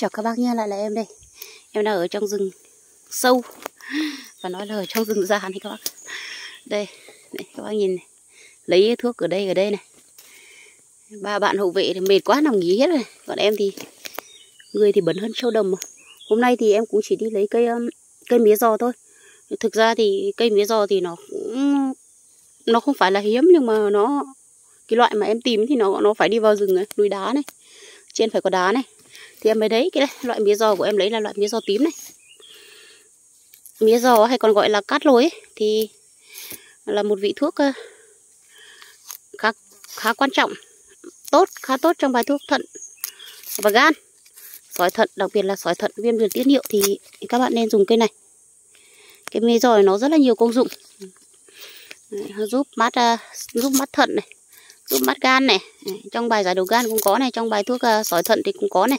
Chào các bác nha, lại là em đây. Em đang ở trong rừng sâu. Và nói là ở trong rừng già này các bác. Đây, này, các bác nhìn này. Lấy thuốc ở đây, ở đây này. Ba bạn hậu vệ thì mệt quá nằm nghỉ hết rồi. Còn em thì Người thì bẩn hơn sâu đầm mà. Hôm nay thì em cũng chỉ đi lấy cây um, cây mía giò thôi. Thực ra thì cây mía giò thì nó cũng Nó không phải là hiếm nhưng mà nó Cái loại mà em tìm thì nó nó phải đi vào rừng này, núi đá này. Trên phải có đá này thì em mới đấy cái này, loại mía giò của em lấy là loại mía giò tím này. Mía giò hay còn gọi là cát lối ấy, thì là một vị thuốc ờ, khá khá quan trọng tốt khá tốt trong bài thuốc thận và gan. Sỏi thận đặc biệt là sỏi thận viêm đường tiết niệu thì các bạn nên dùng cây này. Cái mía giò nó rất là nhiều công dụng. Giúp mát ờ, giúp mát thận này giúp mát gan này. Ừ, trong bài giải độc gan cũng có này trong bài thuốc uh, sỏi thận thì cũng có này.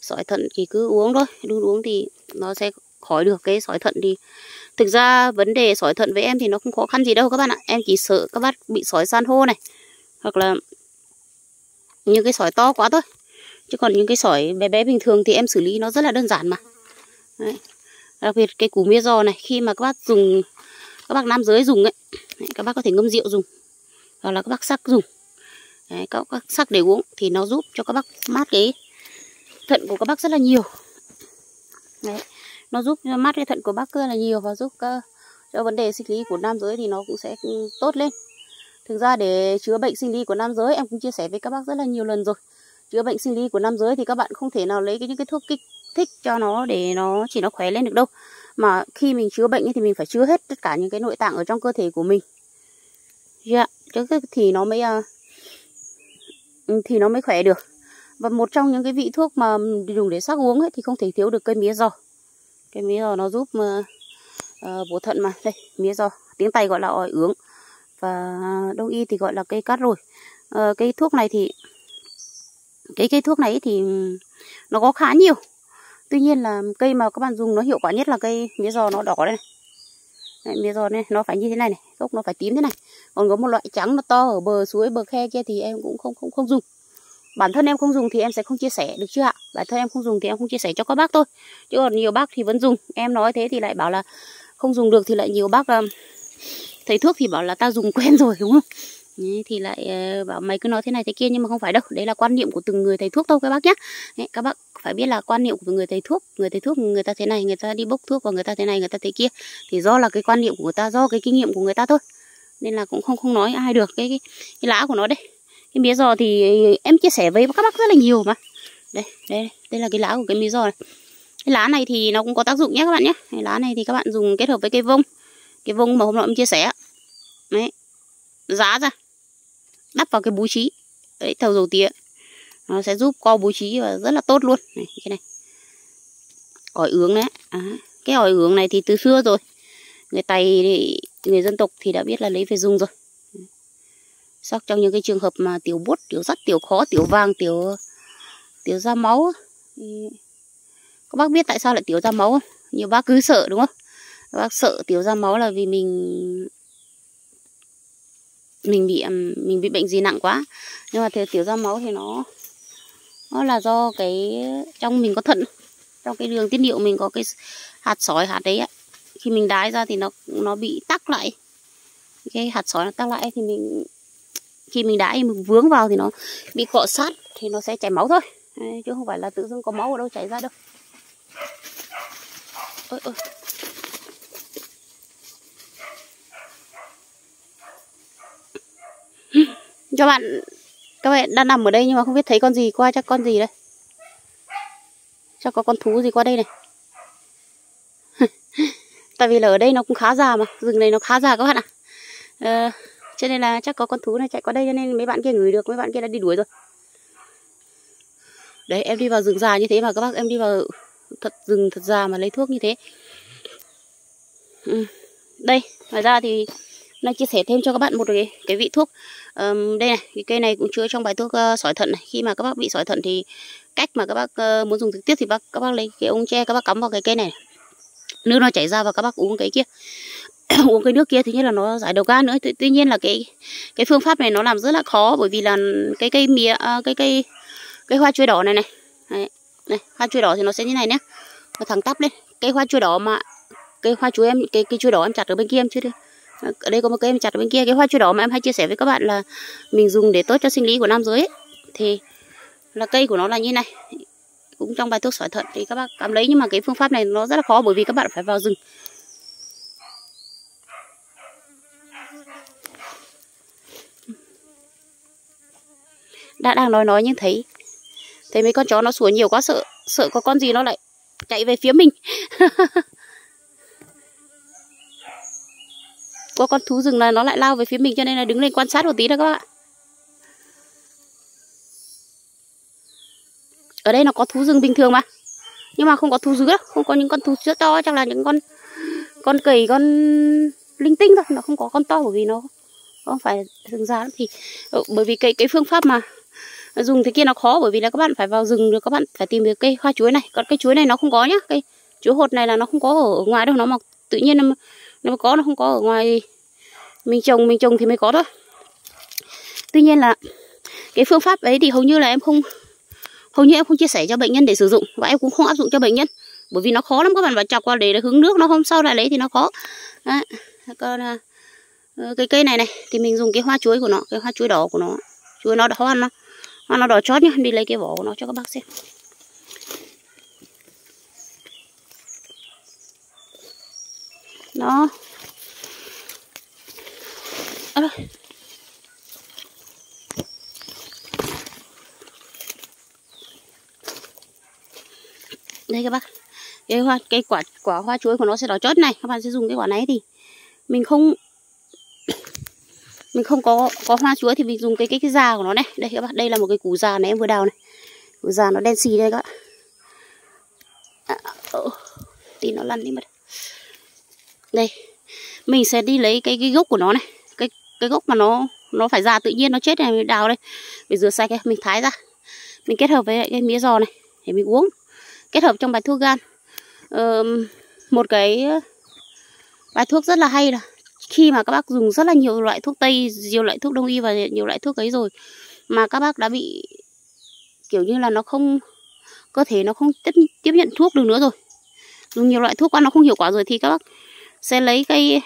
Sỏi thận thì cứ uống thôi đun uống thì nó sẽ khỏi được cái sỏi thận thì thực ra vấn đề sỏi thận với em thì nó không khó khăn gì đâu các bạn ạ. Em chỉ sợ các bác bị sỏi san hô này hoặc là những cái sỏi to quá thôi. Chứ còn những cái sỏi bé bé bình thường thì em xử lý nó rất là đơn giản mà. Đấy. đặc biệt cái củ mía giò này khi mà các bác dùng các bác nam giới dùng ấy các bác có thể ngâm rượu dùng hoặc là các bác sắc dùng. Đấy, các bác sắc để uống thì nó giúp cho các bác mát cái thận của các bác rất là nhiều. Đấy. nó giúp mát cái thận của bác rất là nhiều và giúp uh, cho vấn đề sinh lý của nam giới thì nó cũng sẽ ừ, tốt lên. Thực ra để chữa bệnh sinh lý của nam giới em cũng chia sẻ với các bác rất là nhiều lần rồi. Chữa bệnh sinh lý của nam giới thì các bạn không thể nào lấy cái những cái thuốc kích thích cho nó để nó chỉ nó khỏe lên được đâu. Mà khi mình chữa bệnh thì mình phải chữa hết tất cả những cái nội tạng ở trong cơ thể của mình. Dạ. yeah thì nó mới à, thì nó mới khỏe được và một trong những cái vị thuốc mà dùng để sắc uống ấy thì không thể thiếu được cây mía giò. Cây mía giò nó giúp mà uh, bổ thận mà. Đây, mía giò, tiếng Tây gọi là ỏi ướng và đông y thì gọi là cây cát rồi. Uh, ờ, cây thuốc này thì cái cây thuốc này thì nó có khá nhiều. Tuy nhiên là cây mà các bạn dùng nó hiệu quả nhất là cây mía giò nó đỏ đây này. Đấy, bây giờ này nó phải như thế này này, gốc nó phải tím thế này. Còn có một loại trắng nó to ở bờ suối bờ khe kia thì em cũng không không không dùng. Bản thân em không dùng thì em sẽ không chia sẻ được chưa ạ. Bản thân em không dùng thì em không chia sẻ cho các bác thôi. Chứ còn nhiều bác thì vẫn dùng. Em nói thế thì lại bảo là không dùng được thì lại nhiều bác um, thầy thuốc thì bảo là ta dùng quen rồi đúng không? Đấy, thì lại ờ, bảo mày cứ nói thế này thế kia nhưng mà không phải đâu. Đấy là quan niệm của từng người thầy thuốc thôi các bác nhé đấy, các bác phải biết là quan niệm của người thầy thuốc người thầy thuốc người ta thế này người ta đi bốc thuốc và người ta thế này người ta thế kia thì do là cái quan niệm của người ta do cái kinh nghiệm của người ta thôi. Nên là cũng không không nói ai được cái cái, cái lá của nó đây cái mía giò thì em chia sẻ với các bác rất là nhiều mà. Đây đây đây là cái lá của cái mía giò này. Cái lá này thì nó cũng có tác dụng nhé các bạn nhé. Cái lá này thì các bạn dùng kết hợp với cây vông. Cái vông mà hôm nọ em chia sẻ đấy giá ra đắp vào cái bố trí. Đấy thầu dầu tía nó sẽ giúp co bố trí và rất là tốt luôn. Này cái này. Ỏi ướng đấy. À, cái ỏi ướng này thì từ xưa rồi. Người tày người dân tộc thì đã biết là lấy về dùng rồi. Sắc trong những cái trường hợp mà tiểu bút tiểu sắt tiểu khó tiểu vàng tiểu tiểu ra máu thì các bác biết tại sao lại tiểu ra máu không? Nhiều bác cứ sợ đúng không? Các bác sợ tiểu ra máu là vì mình mình bị mình bị bệnh gì nặng quá. Nhưng mà thì tiểu ra máu thì nó nó là do cái trong mình có thận trong cái đường tiết niệu mình có cái hạt sỏi hạt đấy ấy. khi mình đái ra thì nó nó bị tắc lại cái hạt sỏi nó tắc lại thì mình khi mình đái mình vướng vào thì nó bị cọ sát thì nó sẽ chảy máu thôi Đấy, chứ không phải là tự dưng có máu ở đâu chảy ra đâu ôi, ôi. cho bạn các bạn đang nằm ở đây nhưng mà không biết thấy con gì qua chắc con gì đây? Chắc có con thú gì qua đây này? Tại vì là ở đây nó cũng khá già mà rừng này nó khá già các bạn ạ. À, cho nên là chắc có con thú này chạy qua đây cho nên mấy bạn kia ngửi được mấy bạn kia đã đi đuổi rồi. Đấy em đi vào rừng già như thế mà các bác em đi vào thật rừng thật già mà lấy thuốc như thế. Ừ. đây ngoài ra thì nay chia sẻ thêm cho các bạn một cái cái vị thuốc. Um, đây này cái cây này cũng chứa trong bài thuốc uh, sỏi thận này. Khi mà các bác bị sỏi thận thì cách mà các bác uh, muốn dùng trực tiếp thì bác các bác lấy cái ống tre các bác cắm vào cái cây này. Nước nó chảy ra và các bác uống cái kia. Uống cái nước kia thứ nhất là nó giải độc gan nữa. Tuy, tuy nhiên là cái cái phương pháp này nó làm rất là khó bởi vì là cái cây mía uh, cái cây cây hoa chuối đỏ này này. Đấy. này hoa chuối đỏ thì nó sẽ như này nhé. Nó thẳng tắp lên. Cây hoa chuối đỏ mà cây hoa chuối em cây cây chuối đỏ em chặt ở bên kia em chưa được ở đây có một cây em chặt ở bên kia, cái hoa chuối đỏ mà em hay chia sẻ với các bạn là mình dùng để tốt cho sinh lý của nam giới ấy. thì là cây của nó là như này. Cũng trong bài thuốc sỏi thận thì các bác cảm lấy, nhưng mà cái phương pháp này nó rất là khó bởi vì các bạn phải vào rừng. Đã đang nói nói nhưng thấy thấy mấy con chó nó sủa nhiều quá, sợ sợ có con gì nó lại chạy về phía mình. có con thú rừng là nó lại lao về phía mình cho nên là đứng lên quan sát một tí đó các bạn. Ở đây nó có thú rừng bình thường mà. Nhưng mà không có thú dữ đâu không có những con thú rất to, chắc là những con con cầy, con linh tinh thôi, nó không có con to bởi vì nó không phải rừng già lắm thì ờ, bởi vì cái cái phương pháp mà dùng thế kia nó khó bởi vì là các bạn phải vào rừng rồi các bạn phải tìm được cây hoa chuối này. Còn cây chuối này nó không có nhá, cây chuối hột này là nó không có ở ngoài đâu, nó mọc tự nhiên nó nếu mà có nó không có ở ngoài mình trồng mình trồng thì mới có thôi. Tuy nhiên là cái phương pháp ấy thì hầu như là em không, hầu như em không chia sẻ cho bệnh nhân để sử dụng và em cũng không áp dụng cho bệnh nhân. Bởi vì nó khó lắm các bạn, và chọc vào để hướng nước, nó hôm sau lại lấy thì nó khó. Đấy. còn à, ờ, cái cây này này, thì mình dùng cái hoa chuối của nó, cái hoa chuối đỏ của nó, chuối nó đỏ hoa nó hoa nó đỏ chót nhá, đi lấy cái vỏ của nó cho các bác xem. Nó à, đây các bác. Cái hoa cái quả quả hoa chuối của nó sẽ đỏ chót này. Các bạn sẽ dùng cái quả này thì mình không mình không có có hoa chuối thì mình dùng cái cái cái già của nó này. Đây các bạn đây là một cái củ già này em vừa đào này. Củ già nó đen xì đây các bạn à, oh, tí nó lăn đi mất đây mình sẽ đi lấy cái cái gốc của nó này. Cái cái gốc mà nó nó phải già tự nhiên nó chết này mình đào đây. Mình rửa sạch mình thái ra. Mình kết hợp với cái mía giò này để mình uống. Kết hợp trong bài thuốc gan. Ờ, một cái ờ, bài thuốc rất là hay là khi mà các bác dùng rất là nhiều loại thuốc tây nhiều loại thuốc đông y và nhiều loại thuốc ấy rồi mà các bác đã bị kiểu như là nó không cơ thể nó không tiếp tiếp nhận thuốc được nữa rồi. Dùng nhiều loại thuốc quá nó không hiệu quả rồi thì các bác sẽ lấy cái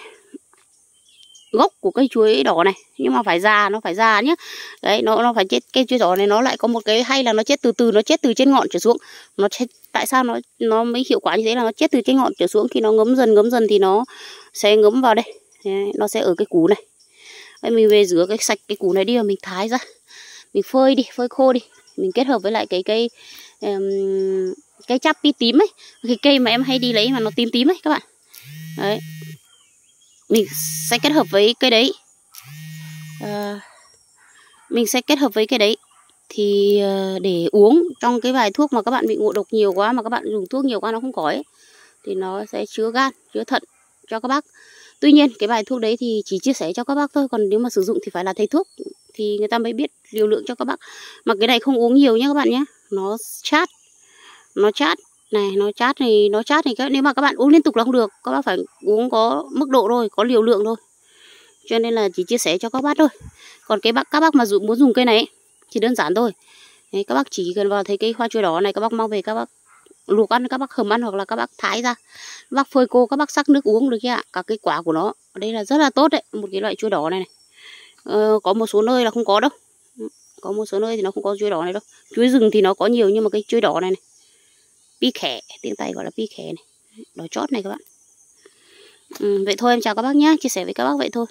gốc của cây chuối đỏ này. Nhưng mà phải già nó phải già nhé đấy nó nó phải chết cây chuối đỏ này nó lại có một cái hay là nó chết từ từ nó chết từ trên ngọn trở xuống. Nó chết tại sao nó nó mới hiệu quả như thế là nó chết từ trên ngọn trở xuống? Khi nó ngấm dần ngấm dần thì nó sẽ ngấm vào đây. Đấy, nó sẽ ở cái củ này. Đấy, mình về rửa cái sạch cái củ này đi và mình thái ra. Mình phơi đi phơi khô đi. Mình kết hợp với lại cái cây um, cái chắp tím ấy. Cái cây mà em hay đi lấy mà nó tím tím ấy các bạn đấy. Mình sẽ kết hợp với cây đấy. À, mình sẽ kết hợp với cây đấy. Thì ờ, để uống trong cái bài thuốc mà các bạn bị ngộ độc nhiều quá mà các bạn dùng thuốc nhiều quá nó không có ấy thì nó sẽ chứa gan chứa thận cho các bác. Tuy nhiên cái bài thuốc đấy thì chỉ chia sẻ cho các bác thôi còn nếu mà sử dụng thì phải là thầy thuốc thì người ta mới biết liều lượng cho các bác. Mà cái này không uống nhiều nhé các bạn nhé nó chát nó chát này nó chát thì nó chát thì các nếu mà các bạn uống liên tục là không được. Các bác phải uống có mức độ thôi có liều lượng thôi. Cho nên là chỉ chia sẻ cho các bác thôi. Còn cái bác các bác mà muốn dùng cây này thì đơn giản thôi. Đấy, các bác chỉ cần vào thấy cây hoa chuối đỏ này các bác mang về các bác luộc ăn các bác hầm ăn hoặc là các bác thái ra. Các bác phơi cô các bác sắc nước uống được ạ. Cả cái quả của nó đây là rất là tốt đấy một cái loại chuối đỏ này này. Ờ, có một số nơi là không có đâu. Có một số nơi thì nó không có chuối đỏ này đâu. Chuối rừng thì nó có nhiều nhưng mà cái chuối đỏ này này pi khẻ tiếng tay gọi là pi khẻ này. Đỏ chót này các bạn. Ừ, vậy thôi em chào các bác nhé chia sẻ với các bác vậy thôi.